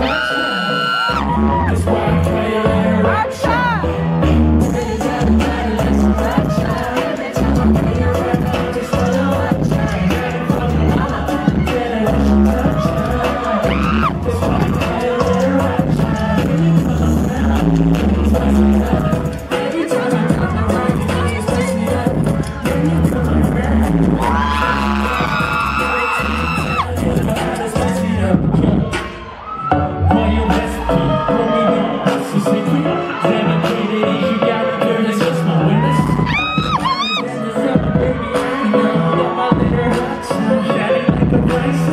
touch